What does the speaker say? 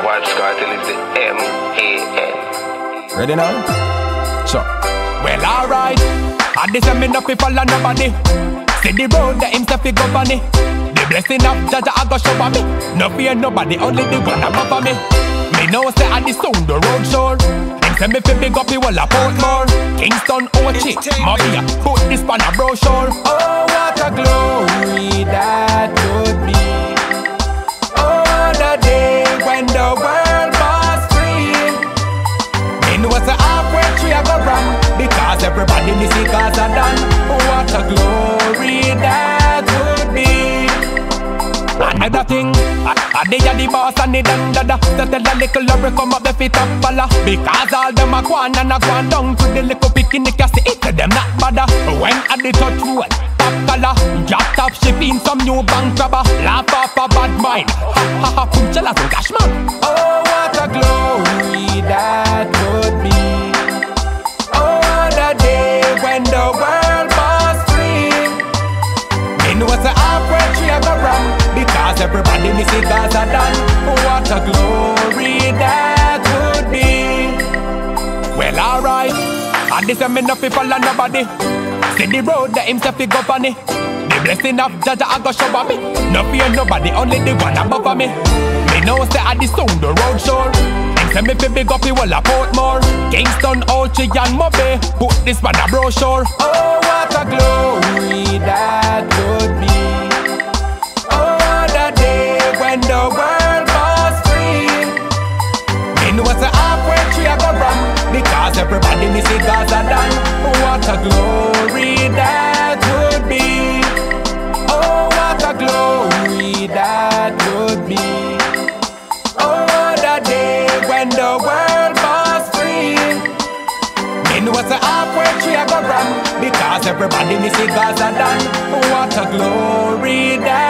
Vybz Kartel is the M A N. Ready now? Sure. Well, alright. I this me no fi follow nobody. See the road that himself fi govern it. The blessing of Jaja I go show for me. No fear nobody, only the one above me. Me know say I the sound the road sure. Him say me fi big up the wall of Portmore, Kingston, Ochi, Mafia. Put this on a brochure. Oh, what a glory everybody me see cause I done. What a glory that would be. Another thing, I, they are the boss and the dan dada So tell the little lorry come up the fit up falla Because all them a gwan and a gwan down To the little picnic I see it to them not bother. When I the touch road Top color, drop top shipping some new bank robber. Laugh off a bad mind. Ha ha ha, punch a some cash man everybody me see I done. What a glory that would be. Well alright. And this me no follow nobody. See the road that himself fi govern it The blessing of Jaja I go show me. No fear nobody, only the one above me. Me know say I the sound the road Him say me fi big up the wall of Portmore Kingston, Ochi and Mobay Put this on a brochure. Oh what a glory that would be everybody me see I done What a glory that would be. Oh what a glory that would be. Oh the day when the world was free. Know it's a halfway tree I go run Because everybody me see I done What a glory that